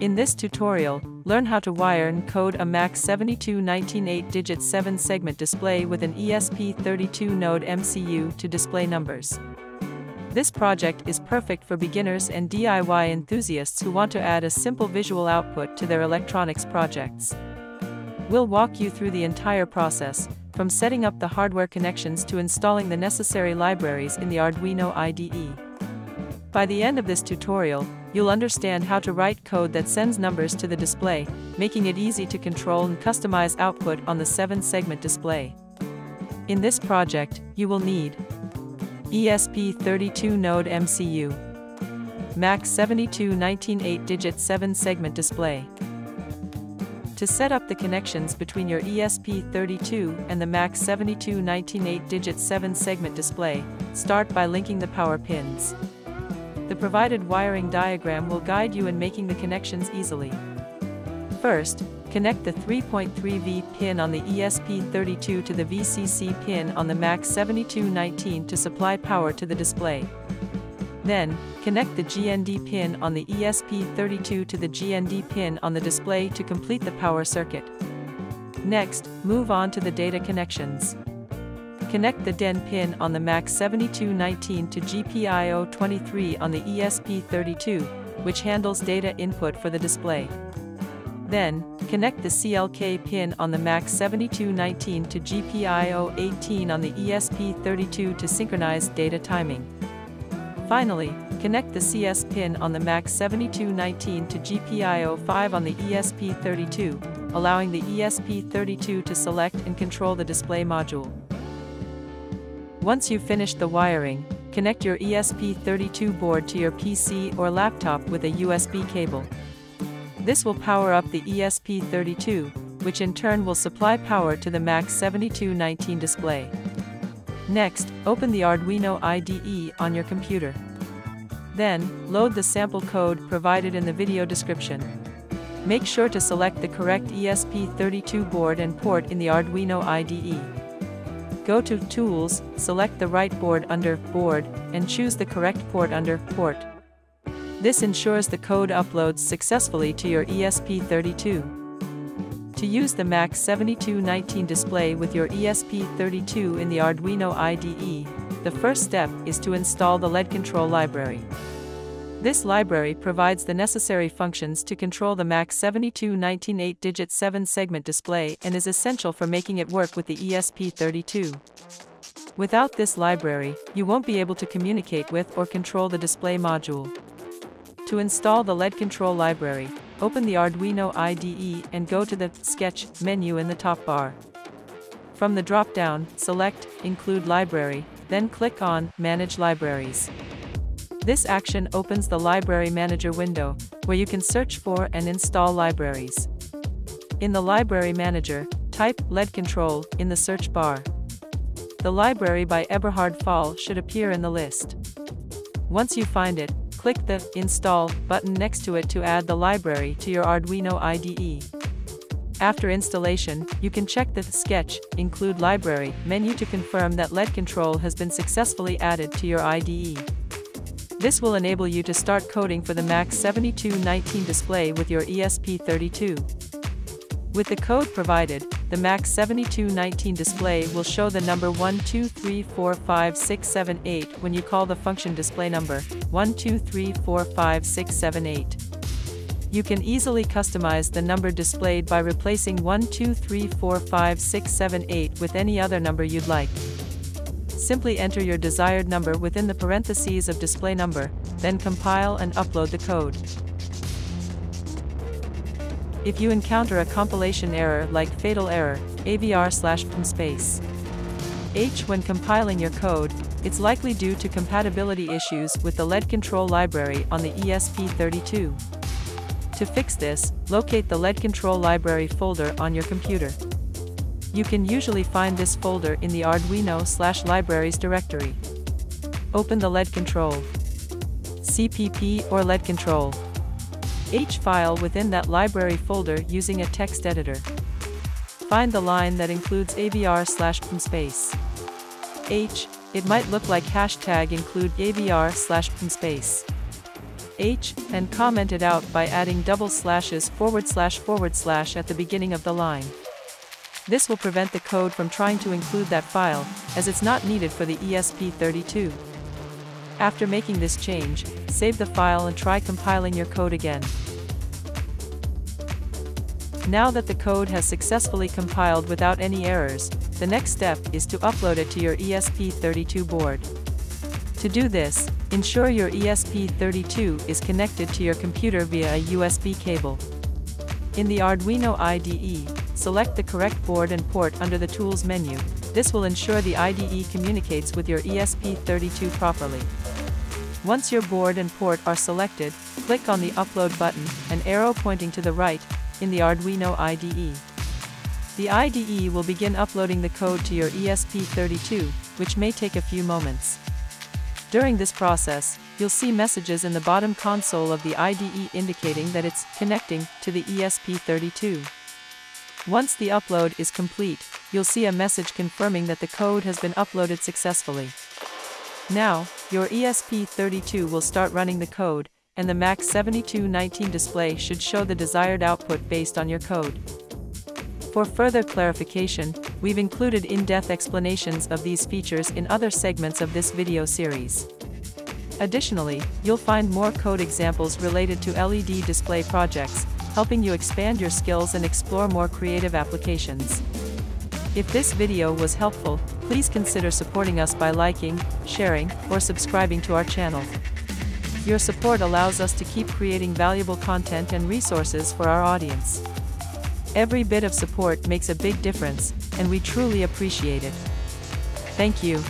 In this tutorial, learn how to wire and code a MAX72 19-8-digit 7-segment display with an ESP32 node MCU to display numbers. This project is perfect for beginners and DIY enthusiasts who want to add a simple visual output to their electronics projects. We'll walk you through the entire process, from setting up the hardware connections to installing the necessary libraries in the Arduino IDE. By the end of this tutorial, you'll understand how to write code that sends numbers to the display, making it easy to control and customize output on the 7-segment display. In this project, you will need ESP32 node MCU, MAX72 19 8-digit 7-segment display. To set up the connections between your ESP32 and the MAX72 19 8-digit 7-segment display, start by linking the power pins. The provided wiring diagram will guide you in making the connections easily. First, connect the 3.3V pin on the ESP32 to the VCC pin on the MAX7219 to supply power to the display. Then, connect the GND pin on the ESP32 to the GND pin on the display to complete the power circuit. Next, move on to the data connections. Connect the DIN pin on the MAX7219 to GPIO23 on the ESP32, which handles data input for the display. Then, connect the CLK pin on the MAX7219 to GPIO18 on the ESP32 to synchronize data timing. Finally, connect the CS pin on the MAX7219 to GPIO5 on the ESP32, allowing the ESP32 to select and control the display module. Once you've finished the wiring, connect your ESP32 board to your PC or laptop with a USB cable. This will power up the ESP32, which in turn will supply power to the MAX7219 display. Next, open the Arduino IDE on your computer. Then, load the sample code provided in the video description. Make sure to select the correct ESP32 board and port in the Arduino IDE. Go to Tools, select the right board under Board, and choose the correct port under Port. This ensures the code uploads successfully to your ESP32. To use the MAX7219 display with your ESP32 in the Arduino IDE, the first step is to install the LED control library. This library provides the necessary functions to control the MAX72 19-8-digit 7-segment display and is essential for making it work with the ESP32. Without this library, you won't be able to communicate with or control the display module. To install the LED control library, open the Arduino IDE and go to the Sketch menu in the top bar. From the drop-down, select Include Library, then click on Manage Libraries. This action opens the Library Manager window, where you can search for and install libraries. In the Library Manager, type LED Control in the search bar. The library by Eberhard Fahle should appear in the list. Once you find it, click the Install button next to it to add the library to your Arduino IDE. After installation, you can check the Sketch, Include Library menu to confirm that LED control has been successfully added to your IDE. This will enable you to start coding for the MAX7219 display with your ESP32. With the code provided, the MAX7219 display will show the number 1234567 when you call the function display number 1234567 You can easily customize the number displayed by replacing 1234567 with any other number you'd like simply enter your desired number within the parentheses of display number, then compile and upload the code. If you encounter a compilation error like fatal error, AVR slash space H when compiling your code, it's likely due to compatibility issues with the LED control library on the ESP32. To fix this, locate the LED control library folder on your computer. You can usually find this folder in the Arduino slash libraries directory. Open the LED control. CPP or LED control. H file within that library folder using a text editor. Find the line that includes AVR slash space. H, it might look like hashtag include AVR slash space. H, and comment it out by adding double slashes forward slash forward slash at the beginning of the line. This will prevent the code from trying to include that file, as it's not needed for the ESP32. After making this change, save the file and try compiling your code again. Now that the code has successfully compiled without any errors, the next step is to upload it to your ESP32 board. To do this, ensure your ESP32 is connected to your computer via a USB cable. In the Arduino IDE, select the correct board and port under the Tools menu. This will ensure the IDE communicates with your ESP32 properly. Once your board and port are selected, click on the Upload button, an arrow pointing to the right, in the Arduino IDE. The IDE will begin uploading the code to your ESP32, which may take a few moments. During this process, you'll see messages in the bottom console of the IDE indicating that it's connecting to the ESP32. Once the upload is complete, you'll see a message confirming that the code has been uploaded successfully. Now, your ESP32 will start running the code, and the MAX7219 display should show the desired output based on your code. For further clarification, we've included in-depth explanations of these features in other segments of this video series. Additionally, you'll find more code examples related to LED display projects, helping you expand your skills and explore more creative applications. If this video was helpful, please consider supporting us by liking, sharing, or subscribing to our channel. Your support allows us to keep creating valuable content and resources for our audience. Every bit of support makes a big difference, and we truly appreciate it. Thank you.